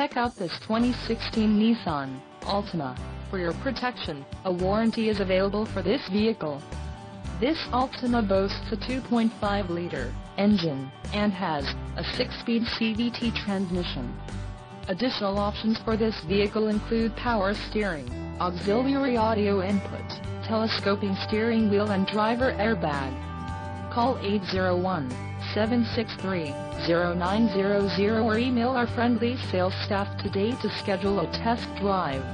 Check out this 2016 Nissan Altima. For your protection, a warranty is available for this vehicle. This Altima boasts a 2.5-liter engine and has a 6-speed CVT transmission. Additional options for this vehicle include power steering, auxiliary audio input, telescoping steering wheel and driver airbag. Call 801-763-0900 or email our friendly sales staff today to schedule a test drive.